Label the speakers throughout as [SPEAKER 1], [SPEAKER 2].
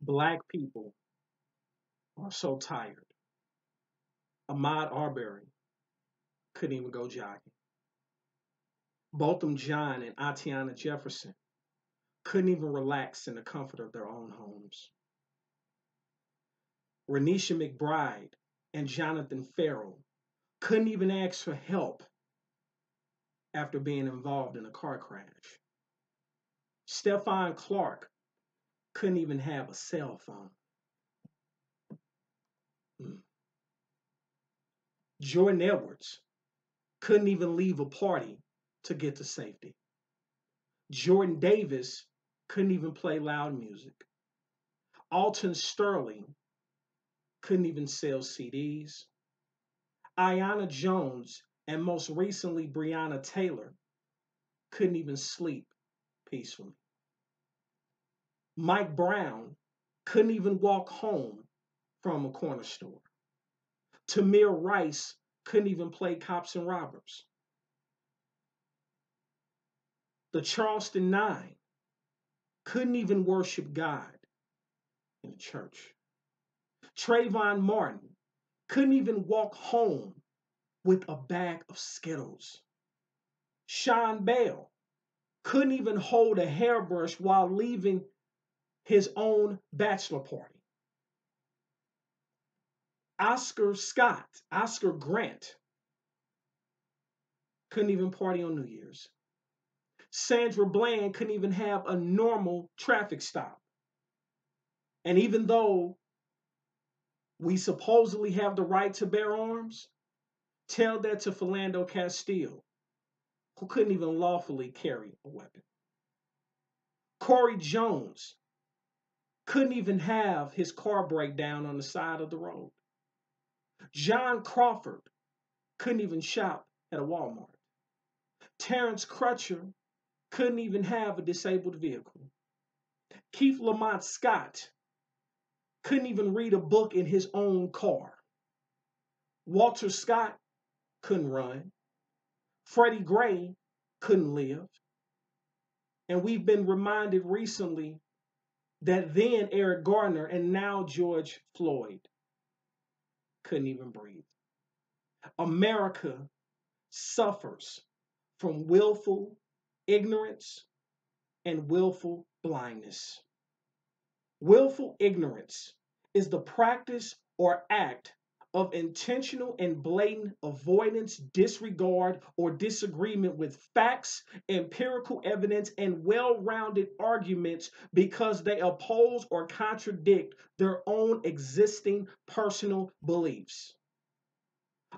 [SPEAKER 1] Black people are so tired. Ahmaud Arbery couldn't even go jogging. Botham Jean and Atatiana Jefferson couldn't even relax in the comfort of their own homes. Renisha McBride and Jonathan Ferrell couldn't even ask for help after being involved in a car crash. Stephon Clark couldn't even have a cell phone. Mm. Jordan Edwards couldn't even leave a party to get to safety. Jordan Davis couldn't even play loud music. Alton Sterling couldn't even sell CDs. Aiyana Jones and most recently Breonna Taylor couldn't even sleep peacefully. Mike Brown couldn't even walk home from a corner store. Tamir Rice couldn't even play cops and robbers. The Charleston Nine couldn't even worship God in the church. Trayvon Martin couldn't even walk home with a bag of Skittles. Sean Bell couldn't even hold a hairbrush while leaving his own bachelor party. Oscar Scott, Oscar Grant, couldn't even party on New Year's. Sandra Bland couldn't even have a normal traffic stop. And even though we supposedly have the right to bear arms, tell that to Philando Castile, who couldn't even lawfully carry a weapon. Corey Jones couldn't even have his car break down on the side of the road. John Crawford couldn't even shop at a Walmart. Terrence Crutcher couldn't even have a disabled vehicle. Keith Lamont Scott couldn't even read a book in his own car. Walter Scott couldn't run. Freddie Gray couldn't live. And we've been reminded recently that then Eric Garner and now George Floyd couldn't even breathe. America suffers from willful ignorance and willful blindness. Willful ignorance is the practice or act of intentional and blatant avoidance, disregard, or disagreement with facts, empirical evidence, and well rounded arguments because they oppose or contradict their own existing personal beliefs.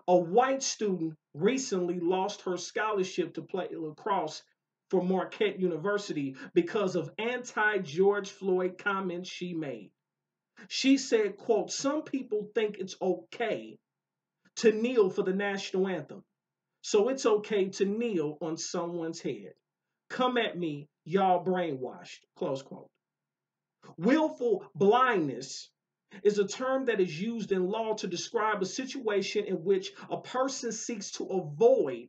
[SPEAKER 1] A white student recently lost her scholarship to play lacrosse for Marquette University because of anti George Floyd comments she made. She said, quote, some people think it's okay to kneel for the national anthem. So it's okay to kneel on someone's head. Come at me, y'all brainwashed, close quote. Willful blindness is a term that is used in law to describe a situation in which a person seeks to avoid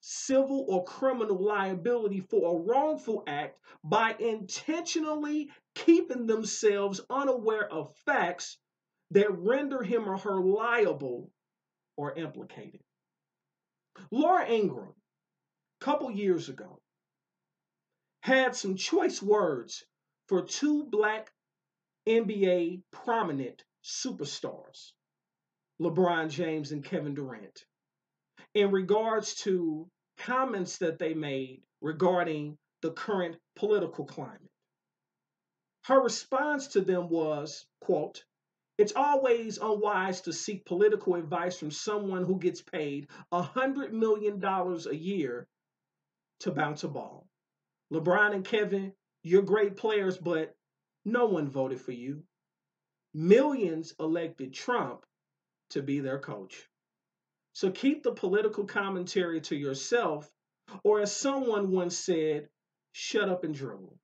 [SPEAKER 1] civil or criminal liability for a wrongful act by intentionally keeping themselves unaware of facts that render him or her liable or implicated. Laura Ingraham, a couple years ago, had some choice words for two black NBA prominent superstars, LeBron James and Kevin Durant in regards to comments that they made regarding the current political climate. Her response to them was, quote, it's always unwise to seek political advice from someone who gets paid $100 million a year to bounce a ball. LeBron and Kevin, you're great players, but no one voted for you. Millions elected Trump to be their coach. So keep the political commentary to yourself, or as someone once said, shut up and dribble.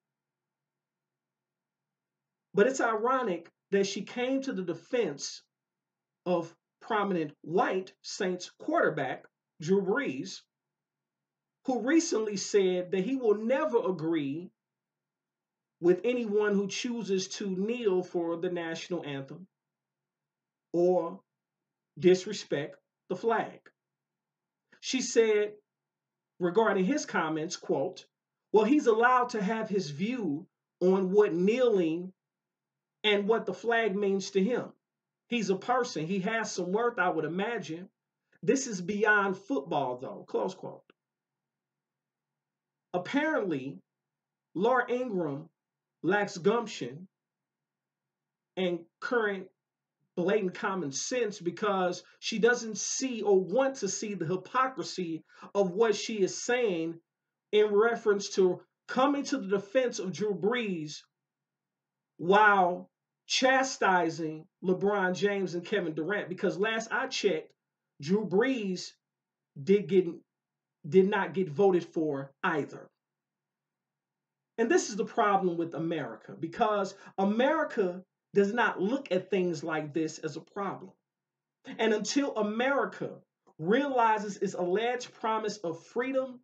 [SPEAKER 1] But it's ironic that she came to the defense of prominent white Saints quarterback, Drew Brees, who recently said that he will never agree with anyone who chooses to kneel for the national anthem or disrespect the flag. She said regarding his comments, quote, well, he's allowed to have his view on what kneeling and what the flag means to him. He's a person. He has some worth, I would imagine. This is beyond football, though. Close quote. Apparently, Laura Ingraham lacks gumption and current blatant common sense because she doesn't see or want to see the hypocrisy of what she is saying in reference to coming to the defense of Drew Brees while chastising LeBron James and Kevin Durant because last I checked, Drew Brees did get did not get voted for either. And this is the problem with America because America does not look at things like this as a problem. And until America realizes its alleged promise of freedom,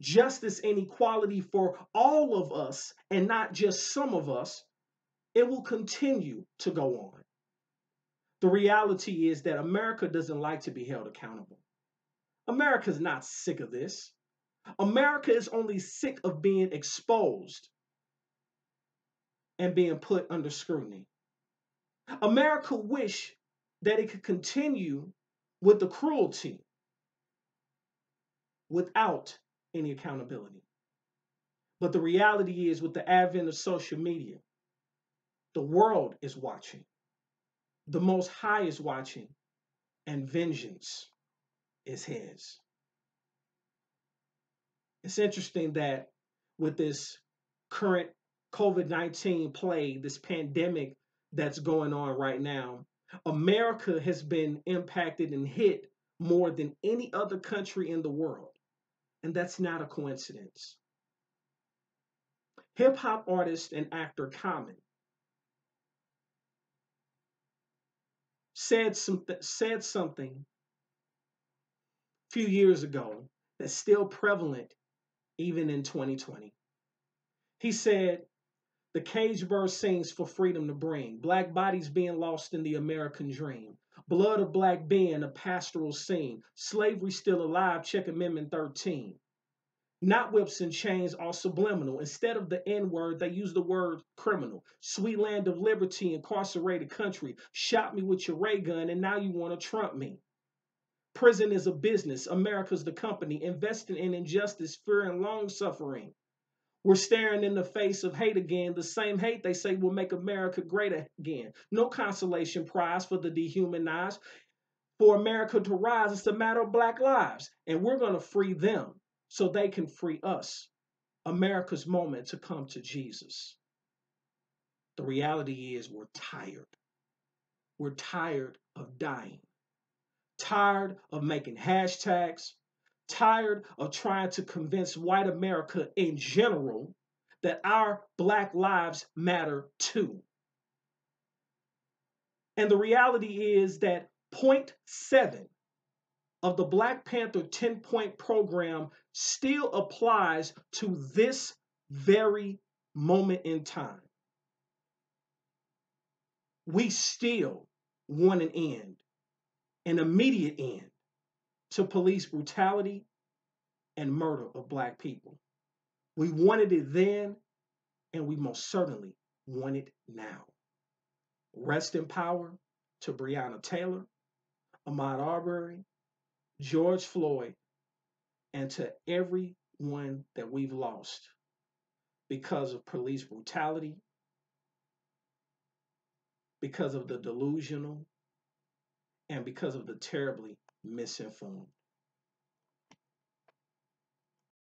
[SPEAKER 1] justice, and equality for all of us and not just some of us, it will continue to go on. The reality is that America doesn't like to be held accountable. America's not sick of this. America is only sick of being exposed and being put under scrutiny. America wish that it could continue with the cruelty without any accountability. But the reality is, with the advent of social media, the world is watching. The Most High is watching, and vengeance is His. It's interesting that with this current COVID 19 plague, this pandemic that's going on right now, America has been impacted and hit more than any other country in the world. And that's not a coincidence. Hip hop artist and actor Common said something said something a few years ago that's still prevalent even in 2020. He said, the cage bird sings for freedom to bring. Black bodies being lost in the American dream. Blood of black being a pastoral scene. Slavery still alive, check Amendment 13. Not whips and chains are subliminal. Instead of the N word, they use the word criminal. Sweet land of liberty, incarcerated country. Shot me with your ray gun, and now you want to trump me. Prison is a business. America's the company. Investing in injustice, fear, and long suffering. We're staring in the face of hate again, the same hate they say will make America great again. No consolation prize for the dehumanized. For America to rise, it's a matter of black lives. And we're going to free them so they can free us. America's moment to come to Jesus. The reality is, we're tired. We're tired of dying, tired of making hashtags, tired of trying to convince white America in general that our black lives matter too. And the reality is that 0.7 of the Black Panther 10 point program still applies to this very moment in time. We still want an end, an immediate end to police brutality and murder of Black people. We wanted it then, and we most certainly want it now. Rest in power to Breonna Taylor, Ahmaud Arbery, George Floyd, and to everyone that we've lost because of police brutality, because of the delusional, and because of the terribly misinformed.